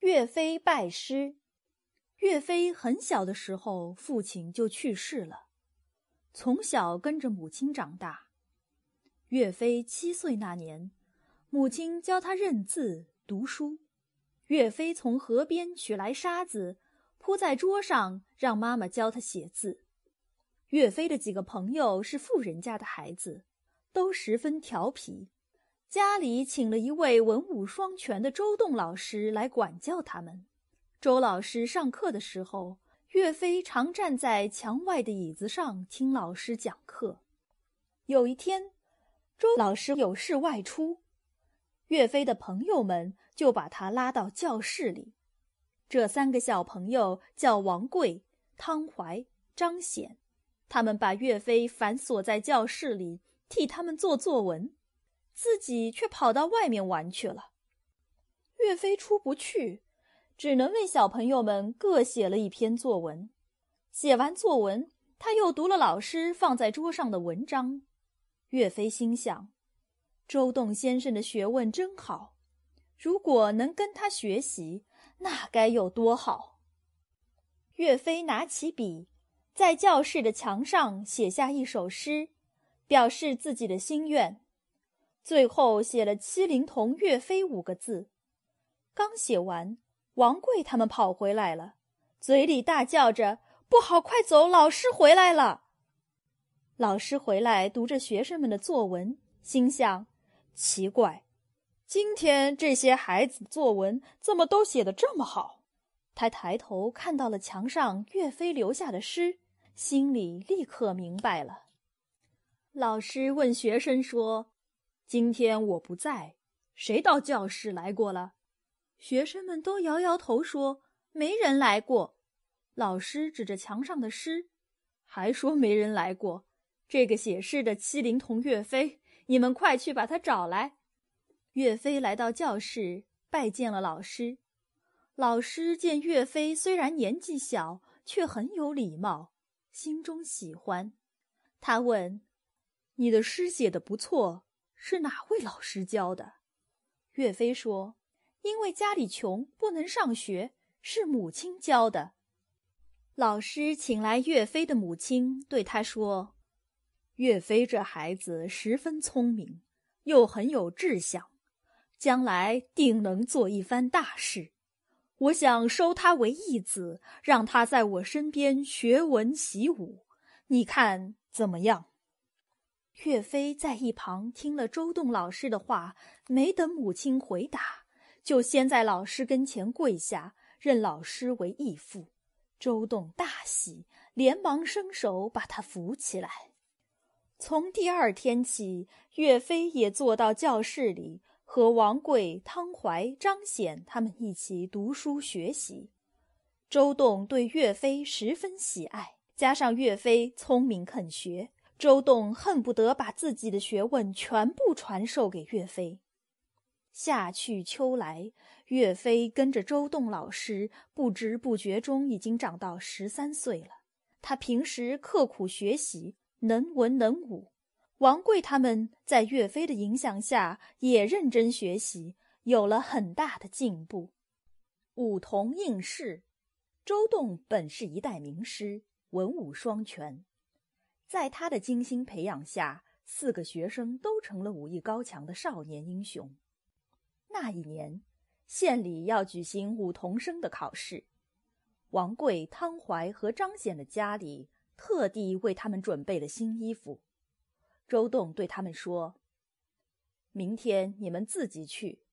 岳飞拜师。岳飞很小的时候，父亲就去世了，从小跟着母亲长大。岳飞七岁那年，母亲教他认字读书。岳飞从河边取来沙子，铺在桌上，让妈妈教他写字。岳飞的几个朋友是富人家的孩子，都十分调皮。家里请了一位文武双全的周栋老师来管教他们。周老师上课的时候，岳飞常站在墙外的椅子上听老师讲课。有一天，周老师有事外出，岳飞的朋友们就把他拉到教室里。这三个小朋友叫王贵、汤怀、张显，他们把岳飞反锁在教室里，替他们做作文。自己却跑到外面玩去了。岳飞出不去，只能为小朋友们各写了一篇作文。写完作文，他又读了老师放在桌上的文章。岳飞心想：周栋先生的学问真好，如果能跟他学习，那该有多好！岳飞拿起笔，在教室的墙上写下一首诗，表示自己的心愿。最后写了“七灵童岳飞”五个字，刚写完，王贵他们跑回来了，嘴里大叫着：“不好，快走！老师回来了！”老师回来读着学生们的作文，心想：奇怪，今天这些孩子作文怎么都写得这么好？他抬头看到了墙上岳飞留下的诗，心里立刻明白了。老师问学生说。今天我不在，谁到教室来过了？学生们都摇摇头说没人来过。老师指着墙上的诗，还说没人来过。这个写诗的七灵童岳飞，你们快去把他找来。岳飞来到教室，拜见了老师。老师见岳飞虽然年纪小，却很有礼貌，心中喜欢。他问：“你的诗写的不错。”是哪位老师教的？岳飞说：“因为家里穷，不能上学，是母亲教的。”老师请来岳飞的母亲，对他说：“岳飞这孩子十分聪明，又很有志向，将来定能做一番大事。我想收他为义子，让他在我身边学文习武，你看怎么样？”岳飞在一旁听了周栋老师的话，没等母亲回答，就先在老师跟前跪下，认老师为义父。周栋大喜，连忙伸手把他扶起来。从第二天起，岳飞也坐到教室里，和王贵、汤怀、张显他们一起读书学习。周栋对岳飞十分喜爱，加上岳飞聪明肯学。周栋恨不得把自己的学问全部传授给岳飞。夏去秋来，岳飞跟着周栋老师，不知不觉中已经长到十三岁了。他平时刻苦学习，能文能武。王贵他们在岳飞的影响下也认真学习，有了很大的进步。武同应试，周栋本是一代名师，文武双全。在他的精心培养下，四个学生都成了武艺高强的少年英雄。那一年，县里要举行武童生的考试，王贵、汤怀和张显的家里特地为他们准备了新衣服。周栋对他们说：“明天你们自己去，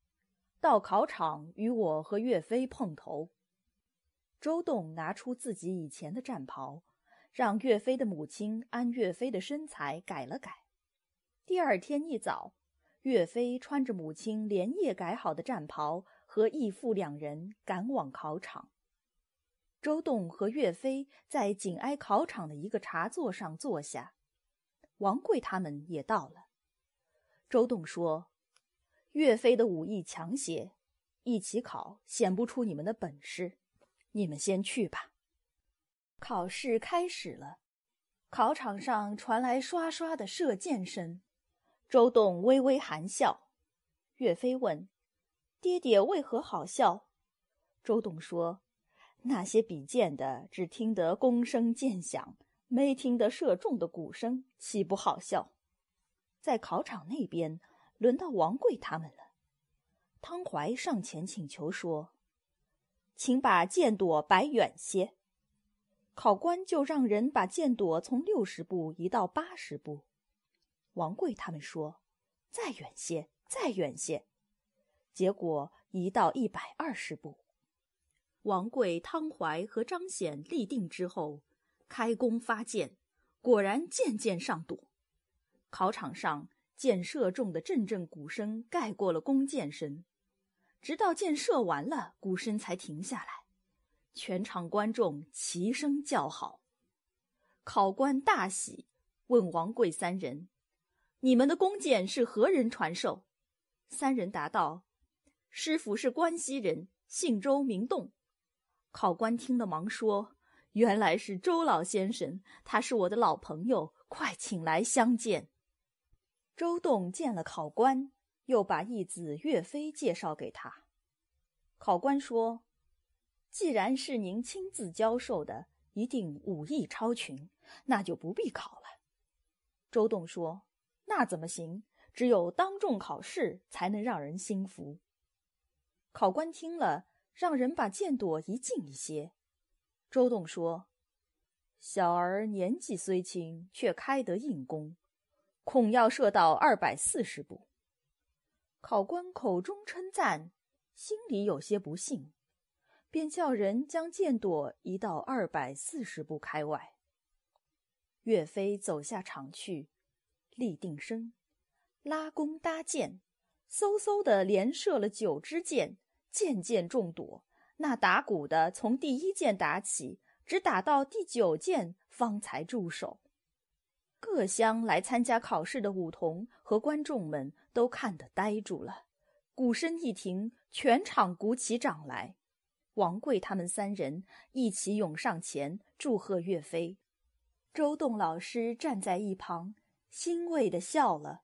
到考场与我和岳飞碰头。”周栋拿出自己以前的战袍。让岳飞的母亲按岳飞的身材改了改。第二天一早，岳飞穿着母亲连夜改好的战袍，和义父两人赶往考场。周栋和岳飞在紧挨考场的一个茶座上坐下，王贵他们也到了。周栋说：“岳飞的武艺强些，一起考显不出你们的本事，你们先去吧。”考试开始了，考场上传来刷刷的射箭声。周栋微微含笑。岳飞问：“爹爹为何好笑？”周栋说：“那些比剑的只听得弓声箭响，没听得射中的鼓声，岂不好笑？”在考场那边，轮到王贵他们了。汤怀上前请求说：“请把箭垛摆远些。”考官就让人把箭垛从六十步移到八十步。王贵他们说：“再远些，再远些。”结果移到一百二十步。王贵、汤怀和张显立定之后，开弓发箭，果然箭箭上垛。考场上箭射中的阵阵鼓声盖过了弓箭声，直到箭射完了，鼓声才停下来。全场观众齐声叫好。考官大喜，问王贵三人：“你们的弓箭是何人传授？”三人答道：“师傅是关西人，姓周，名栋。”考官听了，忙说：“原来是周老先生，他是我的老朋友，快请来相见。”周栋见了考官，又把义子岳飞介绍给他。考官说：“既然是您亲自教授的，一定武艺超群，那就不必考了。”周栋说：“那怎么行？只有当众考试，才能让人心服。”考官听了。让人把箭垛移近一些。周栋说：“小儿年纪虽轻，却开得硬弓，恐要射到二百四十步。”考官口中称赞，心里有些不信，便叫人将箭垛移到二百四十步开外。岳飞走下场去，立定身，拉弓搭箭，嗖嗖的连射了九支箭。箭箭中垛，那打鼓的从第一箭打起，只打到第九箭方才住手。各乡来参加考试的舞童和观众们都看得呆住了。鼓声一停，全场鼓起掌来。王贵他们三人一起涌上前祝贺岳飞。周栋老师站在一旁，欣慰地笑了，